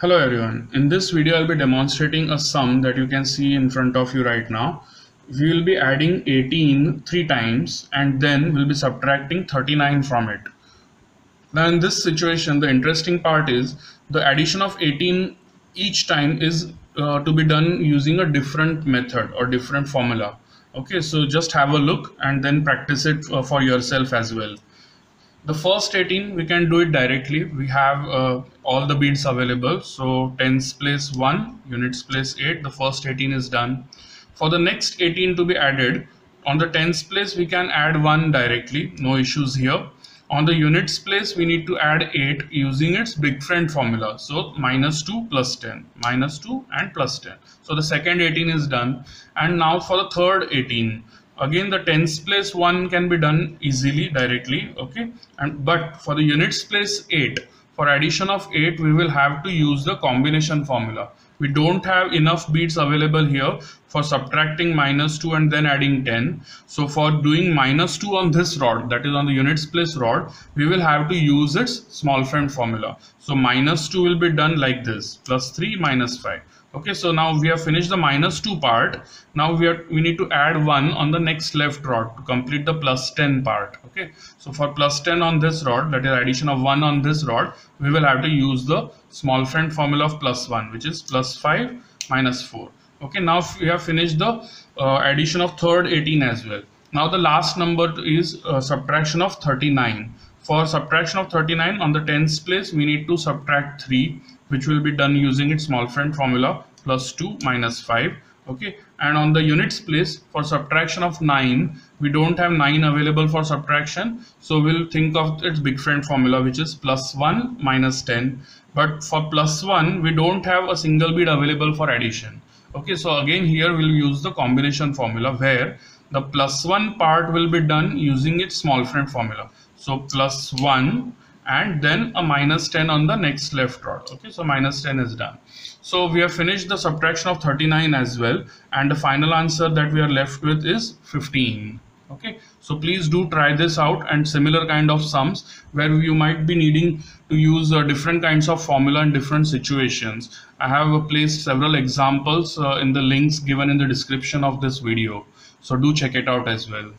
Hello everyone. In this video I'll be demonstrating a sum that you can see in front of you right now. We will be adding 18 three times and then we'll be subtracting 39 from it. Now in this situation the interesting part is the addition of 18 each time is uh, to be done using a different method or different formula. Okay so just have a look and then practice it uh, for yourself as well the first 18 we can do it directly. We have uh, all the beads available. So tens place 1 units place 8 the first 18 is done. For the next 18 to be added on the tens place we can add 1 directly. No issues here. On the units place we need to add 8 using its big friend formula. So minus 2 plus 10 minus 2 and plus 10 so the second 18 is done. And now for the third 18 again the tens place 1 can be done easily directly okay? And but for the units place 8 for addition of 8 we will have to use the combination formula we don't have enough beads available here for subtracting minus 2 and then adding 10 so for doing minus 2 on this rod that is on the units place rod we will have to use its small friend formula. So minus 2 will be done like this plus 3 minus 5 okay so now we have finished the minus 2 part. Now we are we need to add 1 on the next left rod to complete the plus 10 part. Okay so for plus 10 on this rod that is addition of 1 on this rod we will have to use the small friend formula of plus 1 which is plus 5 minus 4 okay now we have finished the uh, addition of third 18 as well. Now the last number is uh, subtraction of 39 for subtraction of 39 on the tens place we need to subtract 3 which will be done using its small friend formula plus 2 minus 5 okay? And on the units place for subtraction of 9 we don't have 9 available for subtraction. So we'll think of its big friend formula which is plus 1 minus 10 but for plus 1 we don't have a single bit available for addition. Okay? So again here we'll use the combination formula where the plus 1 part will be done using its small friend formula. So plus 1 and then a minus 10 on the next left rod okay so minus 10 is done. So we have finished the subtraction of 39 as well and the final answer that we are left with is 15 okay so please do try this out and similar kind of sums where you might be needing to use uh, different kinds of formula in different situations. I have uh, placed several examples uh, in the links given in the description of this video. So do check it out as well